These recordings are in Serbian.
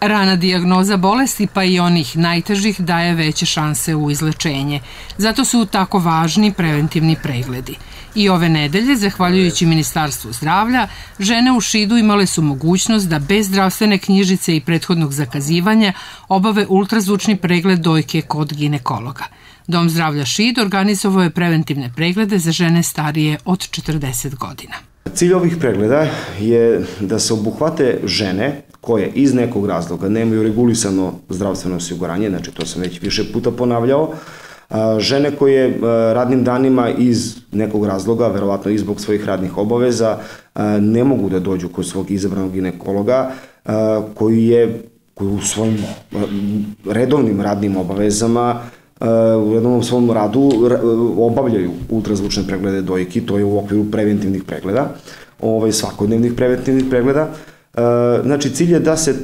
Rana dijagnoza bolesti, pa i onih najtežih, daje veće šanse u izlečenje. Zato su tako važni preventivni pregledi. I ove nedelje, zahvaljujući Ministarstvu zdravlja, žene u Šidu imale su mogućnost da bez zdravstvene knjižice i prethodnog zakazivanja obave ultrazvučni pregled dojke kod ginekologa. Dom zdravlja Šid organizovao je preventivne preglede za žene starije od 40 godina. Cilj ovih pregleda je da se obuhvate žene koje iz nekog razloga nemaju regulisano zdravstveno osiguranje, znači to sam već više puta ponavljao, žene koje radnim danima iz nekog razloga, verovatno i zbog svojih radnih obaveza, ne mogu da dođu kod svog izabranog ginekologa, koji je koji u svojim redovnim radnim obavezama u jednom svom radu obavljaju ultrazvučne preglede dojki, to je u okviru preventivnih pregleda, ovaj, svakodnevnih preventivnih pregleda, znači, cilj je da se e,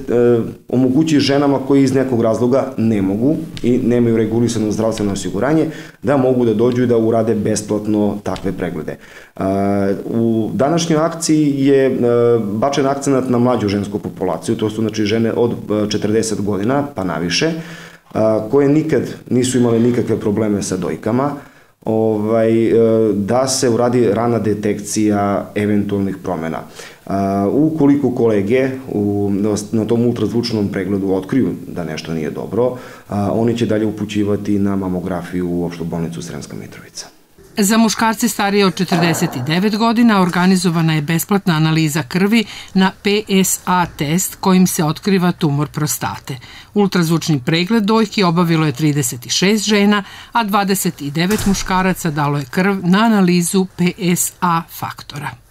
omogući ženama koji iz nekog razloga ne mogu i nemaju regulisano zdravstveno osiguranje, da mogu da dođu i da urade besplatno takve preglede. E, u današnjoj akciji je bačen akcenat na mlađu žensku populaciju, to su znači žene od 40 godina pa naviše, koje nikad nisu imale nikakve probleme sa dojkama, ovaj, da se uradi rana detekcija eventualnih promena. Ukoliko kolege u, na tom ultrazvučnom pregledu otkriju da nešto nije dobro, oni će dalje upućivati na mamografiju u opštu bolnicu Sremska Mitrovica. Za muškarce starije od 49 godina organizovana je besplatna analiza krvi na PSA test kojim se otkriva tumor prostate. Ultrazvučni pregled dojki obavilo je 36 žena, a 29 muškaraca dalo je krv na analizu PSA faktora.